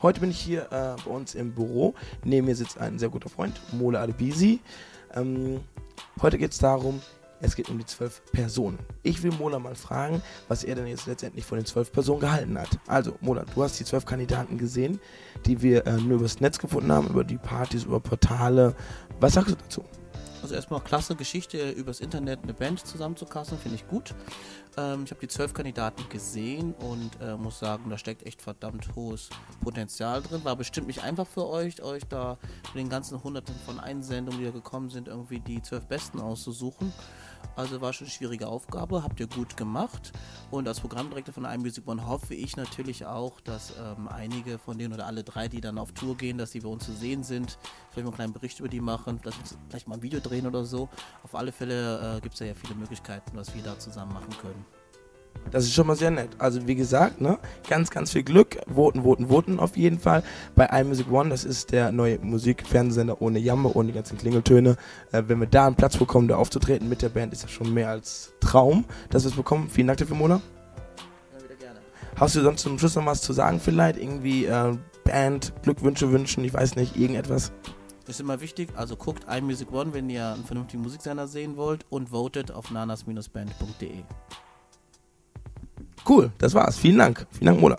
Heute bin ich hier äh, bei uns im Büro. Neben mir sitzt ein sehr guter Freund, Mole Adebisi. Ähm, heute geht es darum, es geht um die zwölf Personen. Ich will Mola mal fragen, was er denn jetzt letztendlich von den zwölf Personen gehalten hat. Also, Mola, du hast die zwölf Kandidaten gesehen, die wir äh, nur übers Netz gefunden haben, über die Partys, über Portale. Was sagst du dazu? Also erstmal klasse Geschichte, übers Internet eine Band zusammenzukassen, finde ich gut. Ähm, ich habe die zwölf Kandidaten gesehen und äh, muss sagen, da steckt echt verdammt hohes Potenzial drin. War bestimmt nicht einfach für euch, euch da mit den ganzen Hunderten von Einsendungen, die da gekommen sind, irgendwie die zwölf Besten auszusuchen. Also war schon eine schwierige Aufgabe, habt ihr gut gemacht. Und als Programmdirektor von iMusic One hoffe ich natürlich auch, dass ähm, einige von denen oder alle drei, die dann auf Tour gehen, dass die bei uns zu sehen sind. Vielleicht mal einen kleinen Bericht über die machen, vielleicht, vielleicht mal ein Video drehen oder so. Auf alle Fälle äh, gibt es ja, ja viele Möglichkeiten, was wir da zusammen machen können. Das ist schon mal sehr nett. Also wie gesagt, ne, ganz, ganz viel Glück. Voten, voten, voten auf jeden Fall. Bei iMusic One, das ist der neue Musikfernsehsender ohne Jammer, ohne die ganzen Klingeltöne. Äh, wenn wir da einen Platz bekommen, da aufzutreten mit der Band, ist das schon mehr als Traum, dass wir es bekommen. Vielen Dank dafür, Mona. Ja, wieder gerne. Hast du sonst zum Schluss noch was zu sagen vielleicht? Irgendwie äh, Band, Glückwünsche wünschen, ich weiß nicht, irgendetwas? Ist immer wichtig, also guckt iMusic One, wenn ihr einen vernünftigen Musiksender sehen wollt und votet auf nanas-band.de. Cool, das war's. Vielen Dank. Vielen Dank, Mola.